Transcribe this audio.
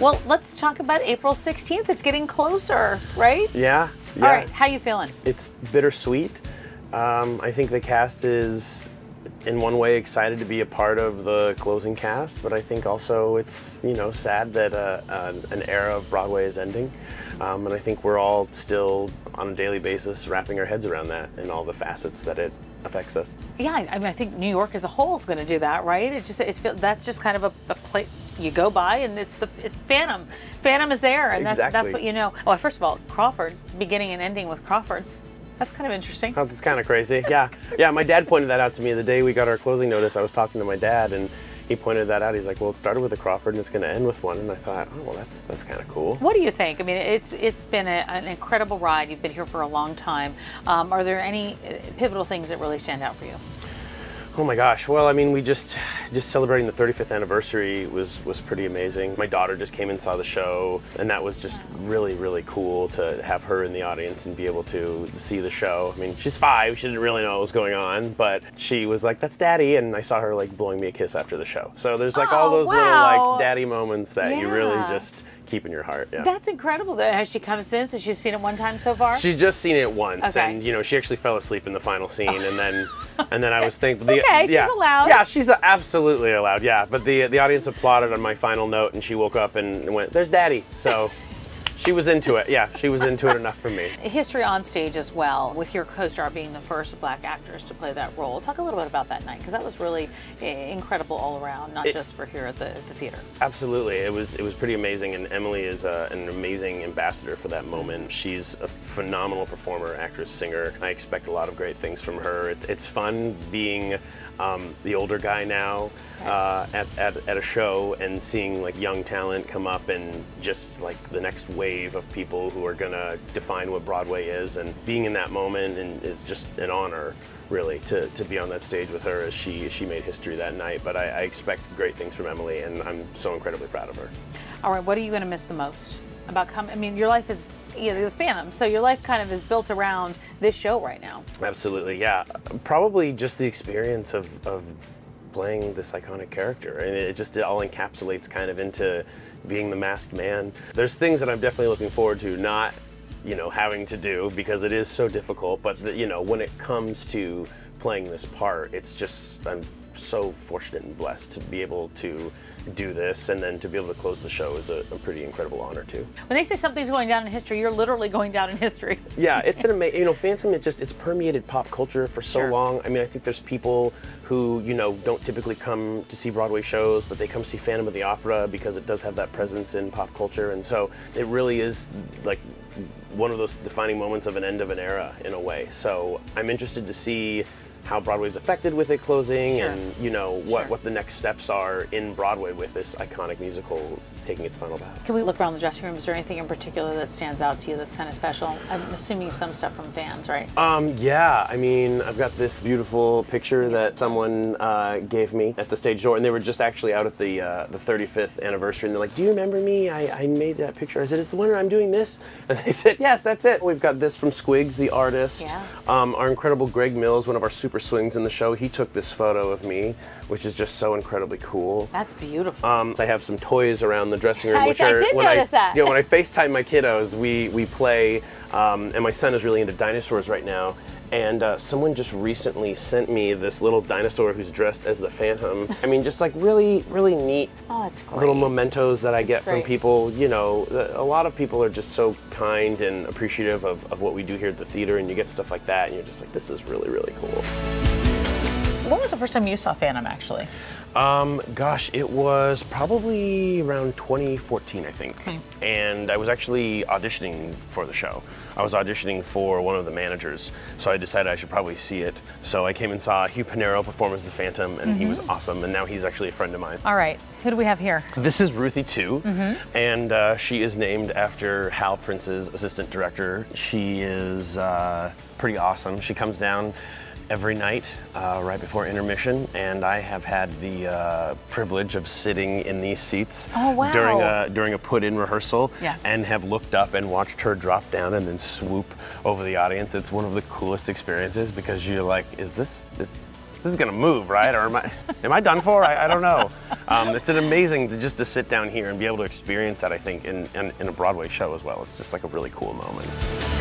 Well, let's talk about April 16th. It's getting closer, right? Yeah. yeah. All right, how you feeling? It's bittersweet. Um, I think the cast is, in one way, excited to be a part of the closing cast, but I think also it's, you know, sad that uh, an, an era of Broadway is ending. Um, and I think we're all still, on a daily basis, wrapping our heads around that and all the facets that it affects us. Yeah, I mean, I think New York as a whole is going to do that, right? It just, it's that's just kind of a, a place you go by, and it's the it's Phantom. Phantom is there, and exactly. that's, that's what you know. Oh, first of all, Crawford, beginning and ending with Crawford's. That's kind of interesting. Oh, that's kind of crazy. yeah, yeah. My dad pointed that out to me the day we got our closing notice. I was talking to my dad, and he pointed that out. He's like, "Well, it started with a Crawford, and it's going to end with one." And I thought, "Oh, well, that's that's kind of cool." What do you think? I mean, it's it's been a, an incredible ride. You've been here for a long time. Um, are there any uh, pivotal things that really stand out for you? Oh my gosh. Well, I mean, we just just celebrating the 35th anniversary was was pretty amazing. My daughter just came and saw the show, and that was just really really cool to have her in the audience and be able to see the show. I mean, she's five; she didn't really know what was going on, but she was like, "That's Daddy," and I saw her like blowing me a kiss after the show. So there's like oh, all those wow. little like daddy moments that yeah. you really just keep in your heart. Yeah. That's incredible. Has she come since? Has she seen it one time so far? She's just seen it once, okay. and you know she actually fell asleep in the final scene, and then and then I was thinking, the, okay, yeah, she's allowed. Yeah, she's absolutely allowed. Yeah, but the the audience applauded on my final note, and she woke up and went, "There's Daddy." So. She was into it. Yeah, she was into it enough for me. History on stage as well, with your co-star being the first black actress to play that role. Talk a little bit about that night because that was really incredible all around, not it, just for here at the, the, theater. Absolutely, it was it was pretty amazing, and Emilie is uh, an amazing ambassador for that moment. She's a phenomenal performer, actress, singer. I expect a lot of great things from her. It, it's fun being um, the older guy now uh, at, at, at, a show and seeing like young talent come up and just like the next wave of people who are gonna define what Broadway is and being in that moment and is just an honor really to, to be on that stage with her as she she made history that night but I, I expect great things from Emilie and I'm so incredibly proud of her. All right, what are you gonna miss the most? about coming. I mean, your life is you know, the Phantom, so your life kind of is built around this show right now. Absolutely, yeah. Probably just the experience of, of playing this iconic character, and it just it all encapsulates kind of into being the masked man. There's things that I'm definitely looking forward to, not you know having to do because it is so difficult. But the, you know when it comes to playing this part, it's just I'm so fortunate and blessed to be able to do this and then to be able to close the show is a, a, pretty incredible honor too. When they say something's going down in history, you're literally going down in history. yeah, it's an amazing, you know, Phantom, it's just, it's permeated pop culture for so sure. long. I mean, I think there's people who, you know, don't typically come to see Broadway shows, but they come see Phantom of the Opera because it does have that presence in pop culture. And so it really is like one of those defining moments of an end of an era in a way. So I'm interested to see how Broadway's affected with it closing sure. and you know what, sure. what the next steps are in Broadway with this iconic musical taking its final bow. Can we look around the dressing room? Is there anything in particular that stands out to you that's kind of special? I'm assuming some stuff from fans, right? Um, yeah, I mean, I've got this beautiful picture that someone uh, gave me at the stage door, and they were just actually out at the uh, the 35th anniversary, and they're like, "Do you remember me? I, I made that picture." I said, "It's the one I'm doing this?" And they said, "Yes, that's it." We've got this from Squigs, the artist. Yeah. Um, our incredible Greg Mills, one of our super swings in the show, he took this photo of me, which is just so incredibly cool. That's beautiful. Um, I have some toys around the dressing room, I, which I are did when notice I that. you know when I FaceTime my kiddos, we we play, um, and my son is really into dinosaurs right now. And uh, someone just recently sent me this little dinosaur who's dressed as the Phantom. I mean, just like really, really neat oh, little mementos that I get from people. You know, a lot of people are just so kind and appreciative of, of what we do here at the theater, and you get stuff like that, and you're just like, this is really, really cool. When was the first time you saw Phantom, actually? Um, gosh, it was probably around 2014, I think. Okay. And I was actually auditioning for the show. I was auditioning for one of the managers, so I decided I should probably see it. So I came and saw Hugh Panaro perform as the Phantom, and mm -hmm. he was Mm-hmm. awesome. And now he's actually a friend of mine. All right, who do we have here? This is Ruthie 2 Mm -hmm. and uh, she is named after Hal Prince's assistant director. She is uh, pretty awesome. She comes down every night uh, right before intermission, and I have had the uh, privilege of sitting in these seats oh, wow. during a during a put-in rehearsal, yeah. and have looked up and watched her drop down and then swoop over the audience. It's one of the coolest experiences because you're like, is this, is, this is gonna move, right? Or am I, am I done for? I, I don't know. Um, it's an amazing to just to sit down here and be able to experience that. I think in, in in a Broadway show as well. It's just like a really cool moment.